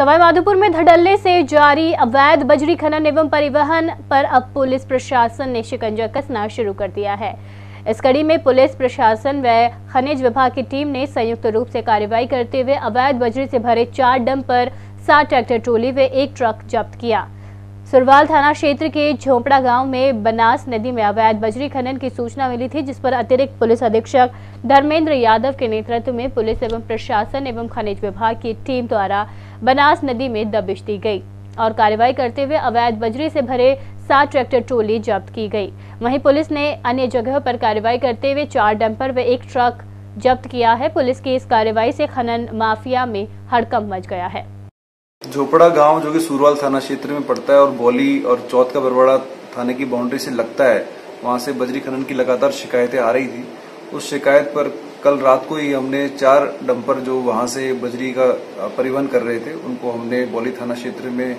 सवाईमाधोपुर में धड़ल्ले से जारी अवैध बजरी खनन एवं परिवहन पर अब पुलिस प्रशासन ने शिकंजा कसना शुरू कर दिया है। इस कड़ी में पुलिस प्रशासन व खनिज विभाग की टीम ने संयुक्त रूप से कार्रवाई करते हुए अवैध बजरी से भरे चार डम पर सात ट्रैक्टर ट्रोली व एक ट्रक जब्त किया। सुरवाल थाना क्षेत्र के झोपड़ा गाँव में बनास नदी में अवैध बजरी खनन की सूचना मिली थी, जिस पर अतिरिक्त पुलिस अधीक्षक धर्मेंद्र यादव के नेतृत्व में पुलिस एवं प्रशासन एवं खनिज विभाग की टीम द्वारा बनास नदी में दबिश दी गई और कार्रवाई करते हुए अवैध बजरी से भरे सात ट्रैक्टर ट्रोली जब्त की गई। वहीं पुलिस ने अन्य जगहों पर कार्रवाई करते हुए चार डंपर व एक ट्रक जब्त किया है। पुलिस की इस कार्रवाई से खनन माफिया में हड़कंप मच गया है। झोपड़ा गाँव जो कि सूरवाल थाना क्षेत्र में पड़ता है और बौली और चौथ का बरवाड़ा थाने की बाउंड्री से लगता है, वहाँ से बजरी खनन की लगातार शिकायतें आ रही थी। उस शिकायत पर कल रात को ही हमने चार डंपर जो वहाँ से बजरी का परिवहन कर रहे थे, उनको हमने बौली थाना क्षेत्र में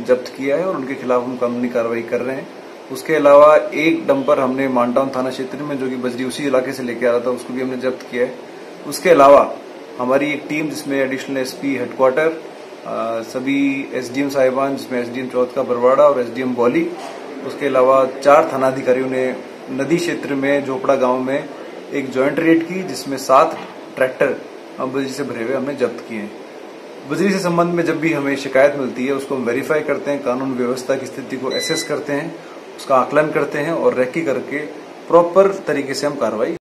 जब्त किया है और उनके खिलाफ हम कानूनी कार्रवाई कर रहे हैं। उसके अलावा एक डंपर हमने मानटाउन थाना क्षेत्र में, जो कि बजरी उसी इलाके से लेके आ रहा था, उसको भी हमने जब्त किया है। उसके अलावा हमारी एक टीम जिसमें एडिशनल एसपी हेडक्वार्टर सभी एसडीएम साहिबान, जिसमें एसडीएम चौथ का बरवाड़ा और एसडीएम बौली, उसके अलावा चार थानाधिकारियों ने नदी क्षेत्र में, झोपड़ा गाँव में एक ज्वाइंट रेड की, जिसमें सात ट्रैक्टर बजरी से भरे हुए हमने जब्त किए हैं। बजरी से संबंध में जब भी हमें शिकायत मिलती है, उसको हम वेरीफाई करते हैं, कानून व्यवस्था की स्थिति को एसेस करते हैं, उसका आकलन करते हैं और रेकी करके प्रॉपर तरीके से हम कार्रवाई